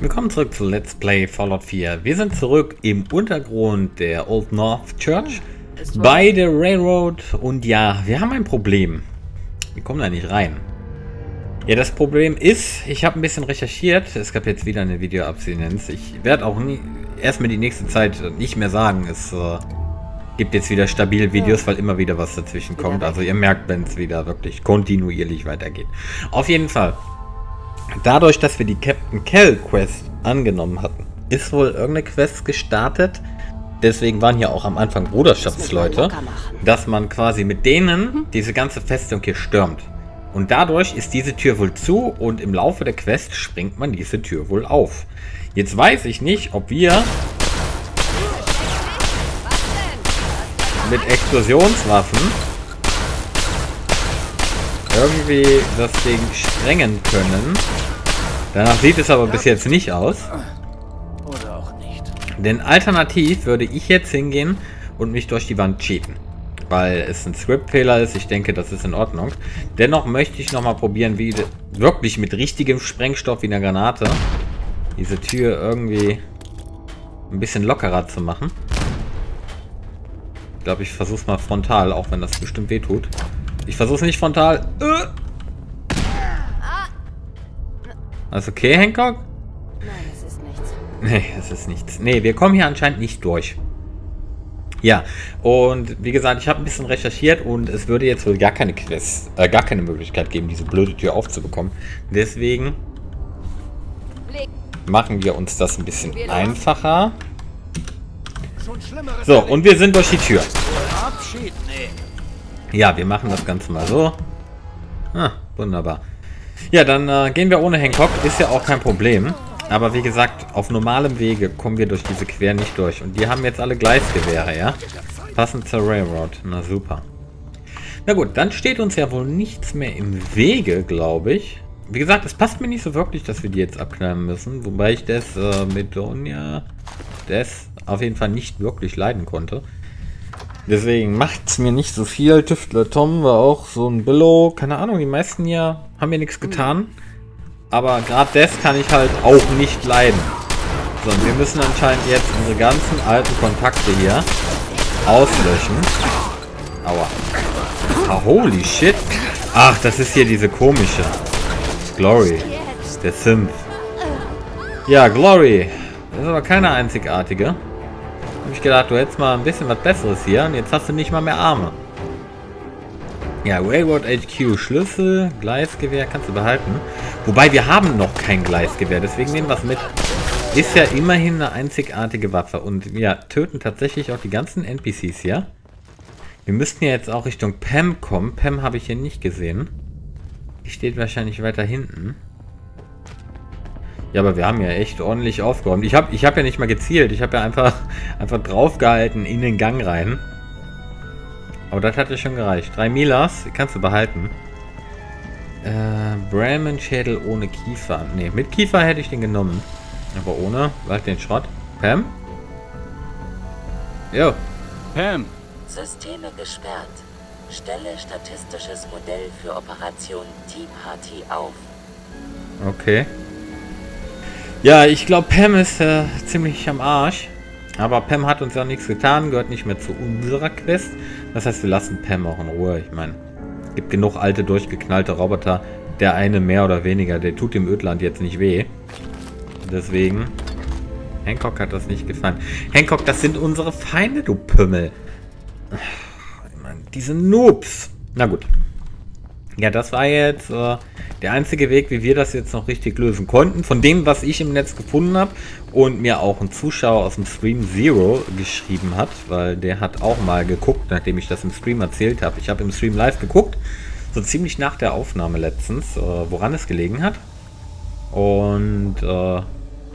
Willkommen zurück zu Let's Play Fallout 4. Wir sind zurück im Untergrund der Old North Church bei der Railroad und ja, wir haben ein Problem. Wir kommen da nicht rein. Ja, das Problem ist, ich habe ein bisschen recherchiert. Es gab jetzt wieder eine Videoabstinenz. Ich werde auch nie, erstmal die nächste Zeit nicht mehr sagen. Es äh, gibt jetzt wieder stabile Videos, weil immer wieder was dazwischen kommt. Also ihr merkt, wenn es wieder wirklich kontinuierlich weitergeht. Auf jeden Fall. Dadurch, dass wir die Captain Kell Quest angenommen hatten, ist wohl irgendeine Quest gestartet. Deswegen waren hier auch am Anfang Bruderschaftsleute, dass man quasi mit denen diese ganze Festung hier stürmt. Und dadurch ist diese Tür wohl zu und im Laufe der Quest springt man diese Tür wohl auf. Jetzt weiß ich nicht, ob wir mit Explosionswaffen irgendwie das Ding sprengen können. Danach sieht es aber bis jetzt nicht aus. Oder auch nicht. Denn alternativ würde ich jetzt hingehen und mich durch die Wand cheaten. Weil es ein Script-Fehler ist. Ich denke, das ist in Ordnung. Dennoch möchte ich nochmal probieren, wie wirklich mit richtigem Sprengstoff wie einer Granate diese Tür irgendwie ein bisschen lockerer zu machen. Ich glaube, ich versuche es mal frontal, auch wenn das bestimmt wehtut. Ich versuche es nicht frontal. Äh. Alles okay, Hancock? Nein, es ist nichts. Nee, es ist nichts. Nee, wir kommen hier anscheinend nicht durch. Ja, und wie gesagt, ich habe ein bisschen recherchiert und es würde jetzt wohl gar keine Quest, äh, gar keine Möglichkeit geben, diese blöde Tür aufzubekommen. Deswegen machen wir uns das ein bisschen einfacher. So, und wir sind durch die Tür. Abschied, nee. Ja, wir machen das Ganze mal so. Ah, wunderbar. Ja, dann äh, gehen wir ohne Hancock. Ist ja auch kein Problem. Aber wie gesagt, auf normalem Wege kommen wir durch diese Quer nicht durch. Und die haben jetzt alle Gleisgewehre, ja? Passend zur Railroad. Na super. Na gut, dann steht uns ja wohl nichts mehr im Wege, glaube ich. Wie gesagt, es passt mir nicht so wirklich, dass wir die jetzt abknallen müssen. Wobei ich das äh, mit Donja das auf jeden Fall nicht wirklich leiden konnte. Deswegen macht es mir nicht so viel. Tüftler Tom war auch so ein Billo. Keine Ahnung, die meisten hier haben mir nichts getan. Aber gerade das kann ich halt auch nicht leiden. So, und wir müssen anscheinend jetzt unsere ganzen alten Kontakte hier auslöschen. Aua. Ah, holy shit. Ach, das ist hier diese komische. Glory. Der Synth. Ja, Glory. Das ist aber keine einzigartige. Hab ich gedacht, du hättest mal ein bisschen was Besseres hier und jetzt hast du nicht mal mehr Arme. Ja, Railroad HQ Schlüssel, Gleisgewehr kannst du behalten. Wobei wir haben noch kein Gleisgewehr, deswegen nehmen wir es mit. Ist ja immerhin eine einzigartige Waffe und wir töten tatsächlich auch die ganzen NPCs hier. Wir müssten ja jetzt auch Richtung Pam kommen. Pam habe ich hier nicht gesehen. Die steht wahrscheinlich weiter hinten. Ja, aber wir haben ja echt ordentlich aufgeräumt. Ich habe ich hab ja nicht mal gezielt. Ich habe ja einfach, einfach draufgehalten in den Gang rein. Aber das hat ja schon gereicht. Drei Milas, kannst du behalten. Äh, Bremen-Schädel ohne Kiefer. Ne, mit Kiefer hätte ich den genommen. Aber ohne, halt den Schrott. Pam? Jo. Pam, Systeme gesperrt. Stelle statistisches Modell für Operation Tea Party auf. Okay. Ja, ich glaube, Pam ist äh, ziemlich am Arsch. Aber Pam hat uns ja nichts getan, gehört nicht mehr zu unserer Quest. Das heißt, wir lassen Pam auch in Ruhe. Ich meine, gibt genug alte, durchgeknallte Roboter. Der eine mehr oder weniger, der tut dem Ödland jetzt nicht weh. Deswegen, Hancock hat das nicht gefallen. Hancock, das sind unsere Feinde, du Pümmel. Ich meine, diese Noobs. Na gut. Ja, das war jetzt äh, der einzige Weg, wie wir das jetzt noch richtig lösen konnten. Von dem, was ich im Netz gefunden habe und mir auch ein Zuschauer aus dem Stream Zero geschrieben hat, weil der hat auch mal geguckt, nachdem ich das im Stream erzählt habe. Ich habe im Stream live geguckt, so ziemlich nach der Aufnahme letztens, äh, woran es gelegen hat. Und, äh,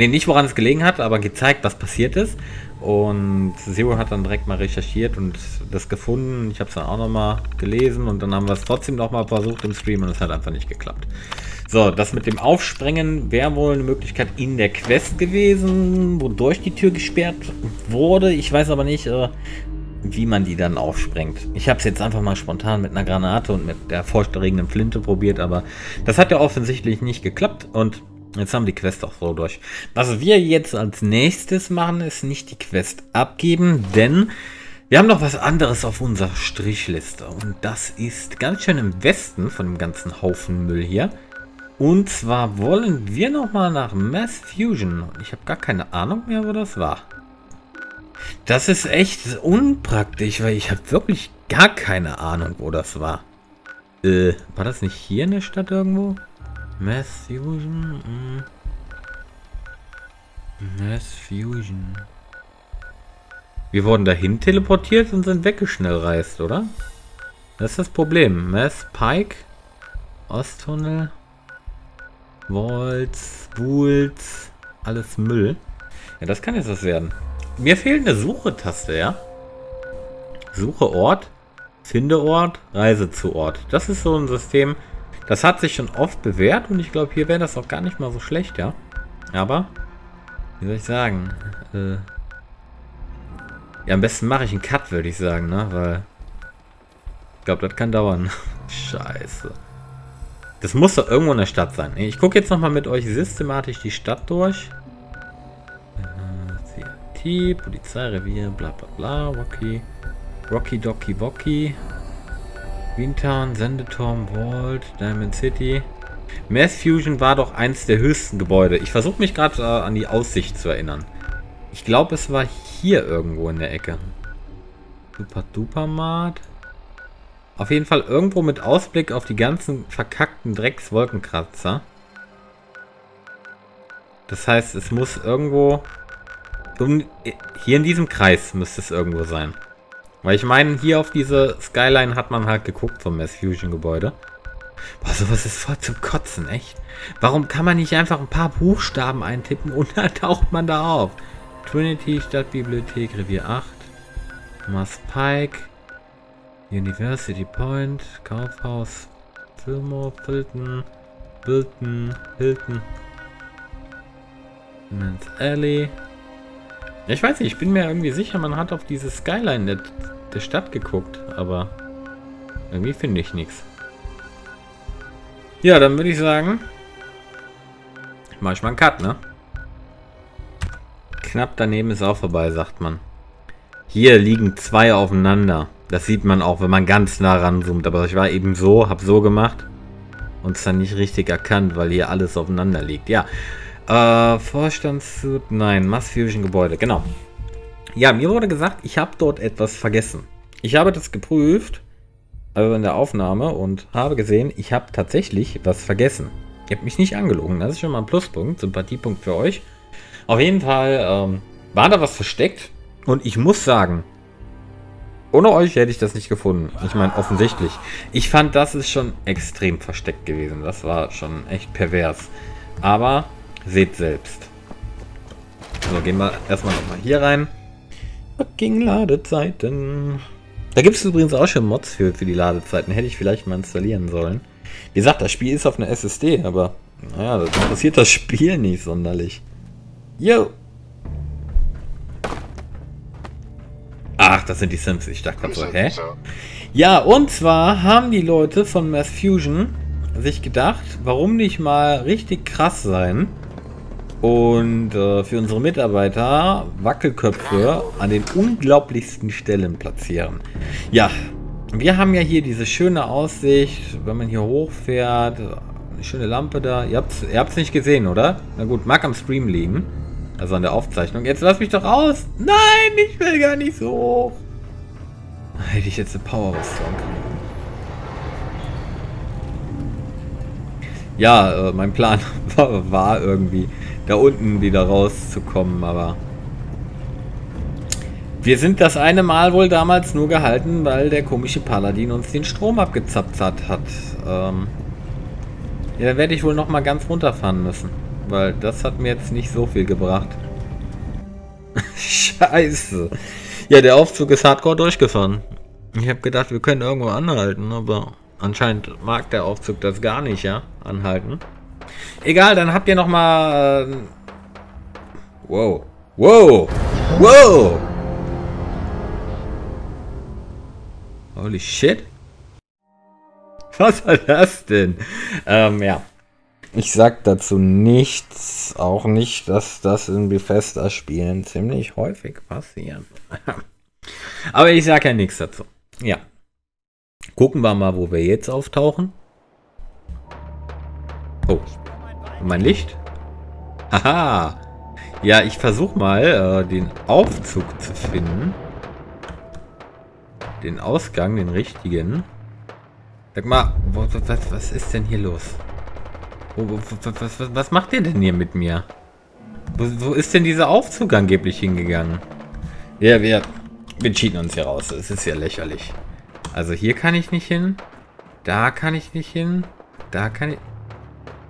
nee, nicht woran es gelegen hat, aber gezeigt, was passiert ist. Und Zero hat dann direkt mal recherchiert und das gefunden. Ich habe es dann auch nochmal gelesen und dann haben wir es trotzdem nochmal versucht im Stream und es hat einfach nicht geklappt. So, das mit dem Aufsprengen wäre wohl eine Möglichkeit in der Quest gewesen, wodurch die Tür gesperrt wurde. Ich weiß aber nicht, äh, wie man die dann aufsprengt. Ich habe es jetzt einfach mal spontan mit einer Granate und mit der feuchterregenden Flinte probiert, aber das hat ja offensichtlich nicht geklappt und Jetzt haben wir die Quest auch so durch. Was wir jetzt als nächstes machen, ist nicht die Quest abgeben, denn wir haben noch was anderes auf unserer Strichliste. Und das ist ganz schön im Westen von dem ganzen Haufen Müll hier. Und zwar wollen wir nochmal nach Mass Fusion. Ich habe gar keine Ahnung mehr, wo das war. Das ist echt unpraktisch, weil ich habe wirklich gar keine Ahnung, wo das war. Äh, war das nicht hier in der Stadt irgendwo? Mass Fusion? Hm. Mass Fusion. Wir wurden dahin teleportiert und sind weggeschnellreist, oder? Das ist das Problem. Mass Pike, Osttunnel, Walls, Bulls, alles Müll. Ja, das kann jetzt was werden. Mir fehlt eine Suche-Taste, ja? Suche Ort, finde Ort, Reise zu Ort. Das ist so ein System, das hat sich schon oft bewährt und ich glaube, hier wäre das auch gar nicht mal so schlecht, ja? Aber, wie soll ich sagen, äh, ja, am besten mache ich einen Cut, würde ich sagen, ne? Weil, ich glaube, das kann dauern. Scheiße. Das muss doch irgendwo in der Stadt sein. Ich gucke jetzt nochmal mit euch systematisch die Stadt durch. Äh, CRT, Polizeirevier, bla bla bla, Rocky, Rocky Docky Wocky, Wintown, Sendeturm, Vault, Diamond City. Mass Fusion war doch eins der höchsten Gebäude. Ich versuche mich gerade äh, an die Aussicht zu erinnern. Ich glaube, es war hier irgendwo in der Ecke. Super Duper Mart. Auf jeden Fall irgendwo mit Ausblick auf die ganzen verkackten Dreckswolkenkratzer. Das heißt, es muss irgendwo... Um, hier in diesem Kreis müsste es irgendwo sein. Weil ich meine, hier auf diese Skyline hat man halt geguckt vom Mass Fusion Gebäude. Boah, sowas ist voll zum Kotzen, echt. Warum kann man nicht einfach ein paar Buchstaben eintippen und dann taucht man da auf? Trinity, Stadtbibliothek, Revier 8, Mars Pike, University Point, Kaufhaus, Fillmore, Filton, Bilton, Hilton, Mans Alley. Ich weiß nicht, ich bin mir irgendwie sicher, man hat auf diese Skyline der, der Stadt geguckt, aber irgendwie finde ich nichts. Ja, dann würde ich sagen, mach ich mal einen Cut, ne? Knapp daneben ist auch vorbei, sagt man. Hier liegen zwei aufeinander. Das sieht man auch, wenn man ganz nah ranzoomt. Aber ich war eben so, habe so gemacht und es dann nicht richtig erkannt, weil hier alles aufeinander liegt. Ja, äh, Vorstandssuit, nein, Mass Fusion Gebäude, genau. Ja, mir wurde gesagt, ich habe dort etwas vergessen. Ich habe das geprüft, also in der Aufnahme und habe gesehen, ich habe tatsächlich was vergessen. Ihr habt mich nicht angelogen, das ist schon mal ein Pluspunkt, Sympathiepunkt für euch. Auf jeden Fall ähm, war da was versteckt. Und ich muss sagen, ohne euch hätte ich das nicht gefunden. Ich meine, offensichtlich. Ich fand, das ist schon extrem versteckt gewesen. Das war schon echt pervers. Aber seht selbst. So, gehen wir erstmal nochmal hier rein. Fucking Ladezeiten. Da gibt es übrigens auch schon Mods für, für die Ladezeiten. Hätte ich vielleicht mal installieren sollen. Wie gesagt, das Spiel ist auf einer SSD, aber naja, das interessiert das Spiel nicht sonderlich. Yo. Ach, das sind die Sims. Ich dachte gerade so, hä? Ja, und zwar haben die Leute von Mass Fusion sich gedacht, warum nicht mal richtig krass sein und äh, für unsere Mitarbeiter Wackelköpfe an den unglaublichsten Stellen platzieren. Ja, wir haben ja hier diese schöne Aussicht, wenn man hier hochfährt, eine schöne Lampe da. Ihr habt es ihr nicht gesehen, oder? Na gut, mag am Stream liegen. Also an der Aufzeichnung. Jetzt lass mich doch raus. Nein, ich will gar nicht so hoch. Hätte ich jetzt eine Power-Rüstung. Ja, äh, mein Plan war irgendwie da unten wieder rauszukommen, aber... Wir sind das eine Mal wohl damals nur gehalten, weil der komische Paladin uns den Strom abgezapft hat. hat. Ähm ja, werde ich wohl noch mal ganz runterfahren müssen. Weil das hat mir jetzt nicht so viel gebracht. Scheiße. Ja, der Aufzug ist hardcore durchgefahren. Ich habe gedacht, wir können irgendwo anhalten, aber anscheinend mag der Aufzug das gar nicht, ja? Anhalten. Egal, dann habt ihr noch mal... Äh, wow. Wow. Wow. Holy shit. Was war das denn? Ähm, ja. Ich sag dazu nichts. Auch nicht, dass das in Bethesda-Spielen ziemlich häufig passiert. Aber ich sag ja nichts dazu. Ja. Gucken wir mal, wo wir jetzt auftauchen. Oh. Und mein Licht? Haha. Ja, ich versuche mal, äh, den Aufzug zu finden. Den Ausgang, den richtigen. Sag mal, was, was ist denn hier los? Was, was, was macht ihr denn hier mit mir? Wo, wo ist denn dieser Aufzug angeblich hingegangen? Ja, wir, wir cheaten uns hier raus. Es ist ja lächerlich. Also hier kann ich nicht hin. Da kann ich nicht hin. Da kann ich...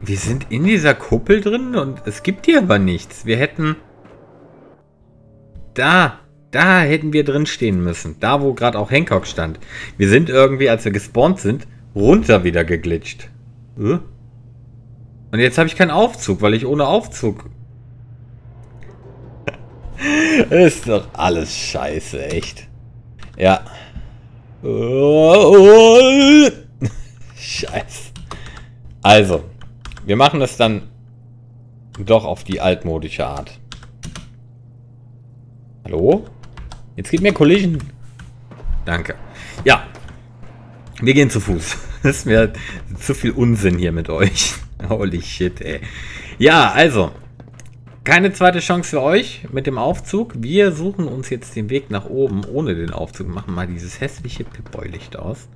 Wir sind in dieser Kuppel drin und es gibt hier aber nichts. Wir hätten... Da, da hätten wir drin stehen müssen. Da, wo gerade auch Hancock stand. Wir sind irgendwie, als wir gespawnt sind, runter wieder geglitscht. Äh? Und jetzt habe ich keinen Aufzug, weil ich ohne Aufzug... Ist doch alles scheiße, echt. Ja. Scheiße. Also, wir machen es dann doch auf die altmodische Art. Hallo? Jetzt geht mir Collision. Danke. Ja. Wir gehen zu Fuß. Das ist mir zu viel Unsinn hier mit euch. Holy shit, ey. Ja, also. Keine zweite Chance für euch mit dem Aufzug. Wir suchen uns jetzt den Weg nach oben ohne den Aufzug. Machen mal dieses hässliche Pip-Boy-Licht aus.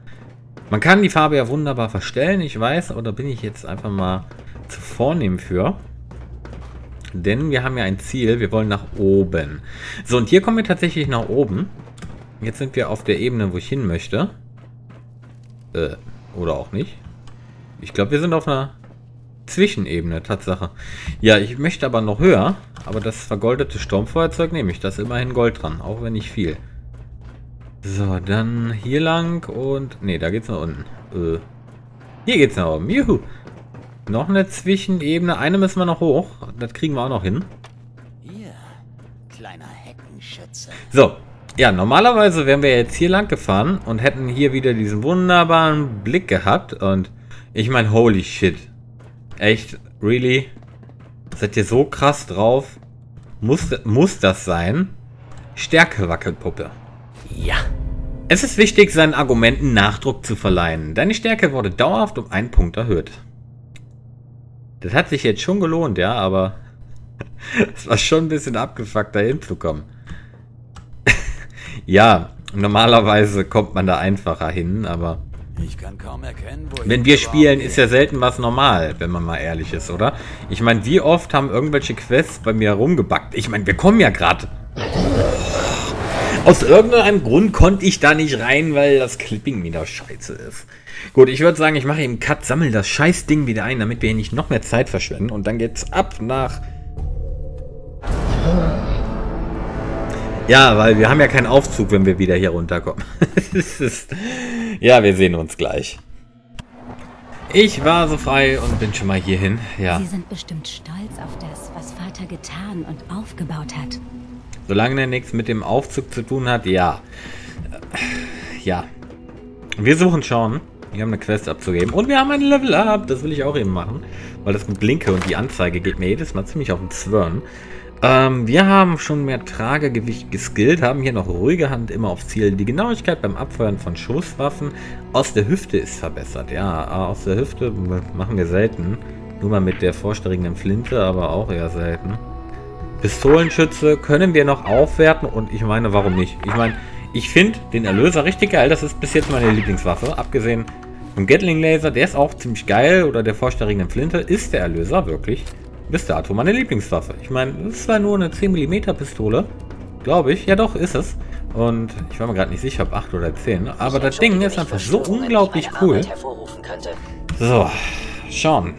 Man kann die Farbe ja wunderbar verstellen, ich weiß, aber da bin ich jetzt einfach mal zu vornehm für. Denn wir haben ja ein Ziel, wir wollen nach oben. So, und hier kommen wir tatsächlich nach oben. Jetzt sind wir auf der Ebene, wo ich hin möchte. Äh, oder auch nicht. Ich glaube, wir sind auf einer Zwischenebene, Tatsache. Ja, ich möchte aber noch höher. Aber das vergoldete Sturmfeuerzeug nehme ich. Da ist immerhin Gold dran, auch wenn nicht viel. So, dann hier lang und... Ne, da geht's nach unten. Äh, hier geht's nach oben. Juhu. Noch eine Zwischenebene. Eine müssen wir noch hoch. Das kriegen wir auch noch hin. Hier, kleiner Heckenschütze. So. Ja, normalerweise wären wir jetzt hier lang gefahren und hätten hier wieder diesen wunderbaren Blick gehabt. Und ich meine, holy shit. Echt? Really? Seid ihr so krass drauf? Muss, muss das sein? Stärke Wackelpuppe. Ja. Es ist wichtig, seinen Argumenten Nachdruck zu verleihen. Deine Stärke wurde dauerhaft um einen Punkt erhöht. Das hat sich jetzt schon gelohnt, ja, aber es war schon ein bisschen abgefuckt, da hinzukommen. ja, normalerweise kommt man da einfacher hin, aber Ich kann kaum erkennen, wo wenn wir spielen, ist ja selten was normal, wenn man mal ehrlich ist, oder? Ich meine, wie oft haben irgendwelche Quests bei mir rumgebackt? Ich meine, wir kommen ja gerade. Aus irgendeinem Grund konnte ich da nicht rein, weil das Clipping wieder scheiße ist. Gut, ich würde sagen, ich mache eben Cut, sammle das scheiß Ding wieder ein, damit wir hier nicht noch mehr Zeit verschwenden. Und dann geht's ab nach... Ja, weil wir haben ja keinen Aufzug, wenn wir wieder hier runterkommen. Ja, wir sehen uns gleich. Ich war so frei und bin schon mal hierhin. Ja, Sie sind bestimmt stolz auf das, was Vater getan und aufgebaut hat. Solange er nichts mit dem Aufzug zu tun hat, ja. Äh, Ja. Wir suchen schon. Wir haben eine Quest abzugeben. Und wir haben ein Level Up. Das will ich auch eben machen. Weil das mit Blinke und die Anzeige geht mir jedes Mal ziemlich auf den Zwirn. Ähm, wir haben schon mehr Tragegewicht geskillt, haben hier noch ruhige Hand immer aufs Ziel. Die Genauigkeit beim Abfeuern von Schusswaffen aus der Hüfte ist verbessert. Ja, aus der Hüfte machen wir selten. Nur mal mit der vorsteigenden Flinte, aber auch eher selten. Pistolenschütze können wir noch aufwerten und ich meine, warum nicht? Ich meine, ich finde den Erlöser richtig geil. Das ist bis jetzt meine Lieblingswaffe. Abgesehen vom Gatling Laser, der ist auch ziemlich geil. Oder der vorsteigenden Flinte ist der Erlöser wirklich bis dato meine Lieblingswaffe. Ich meine, es ist zwar nur eine 10 mm Pistole, glaube ich. Ja doch, ist es. Und ich war mir gerade nicht sicher, ob 8 oder 10. Aber das Ding ist einfach so unglaublich cool. So, schauen.